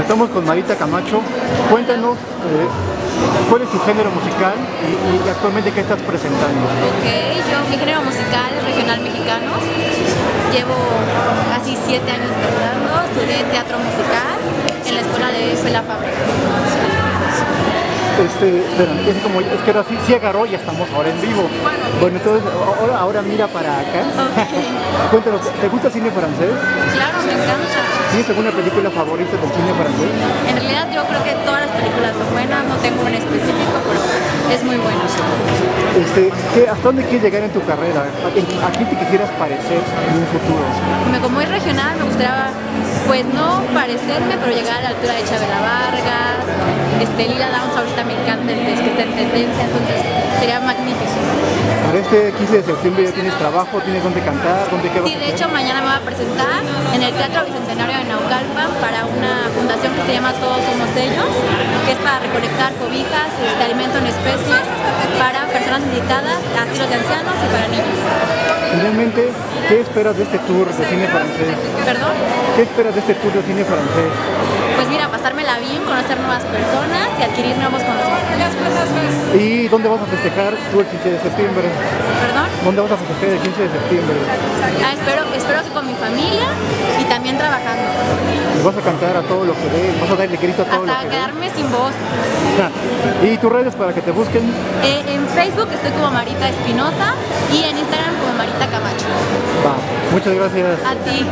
Estamos con Marita Camacho. Cuéntanos eh, cuál es tu género musical y, actualmente qué estás presentando. Ok, yo mi género musical es regional mexicano. Llevo casi siete años cantando, estudié teatro musical en la escuela de Fela Fábrica. Este, espera, es como, es que ahora sí, sí agarró y estamos ahora en vivo. Bueno, entonces ahora, ahora mira para acá. Cuéntanos, ¿te gusta el cine francés? Claro, me encanta. ¿Tienes alguna película favorita del cine francés? En realidad yo creo que todas las películas son buenas, no tengo una en específico, pero es muy bueno. Este, ¿qué- ¿Hasta dónde quieres llegar en tu carrera? ¿A, quién te quisieras parecer en un futuro? Como es regional, me gustaría, pues no parecerme, pero llegar a la altura de Chabela Vargas, este, Lila Downs ahorita me encanta el test que está en tendencia, entonces sería magnífico. Para este 15 de septiembre ya tienes trabajo, tienes dónde cantar, dónde qué vas Sí, de hecho mañana me voy a presentar en el Teatro Bicentenario de Naucalpan para una fundación que se llama Todos Somos Ellos, que es para recolectar cobijas, este, alimento en especie para personas necesitadas, asilos de ancianos y para niños. Finalmente, ¿qué esperas de este tour de cine francés? ¿Perdón? ¿Qué esperas de este tour de cine francés? Pues mira, pasármela bien, conocer nuevas personas y adquirir nuevos conocimientos. ¿Y dónde vas a festejar tú el 15 de septiembre? ¿Perdón? ¿Dónde vas a festejar el 15 de septiembre? Ah, espero, espero que con mi familia y también trabajando. ¿Le vas a cantar a todo lo que ves? ¿Vas a darle grito a todo lo Hasta que ves? quedarme sin voz. ¿Y tus redes para que te busquen? Eh, en Facebook estoy como Marita Espinosa y en Instagram como Marita Camacho. Va, muchas gracias. A ti.